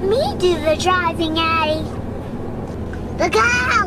let me do the driving, Addie. Look out!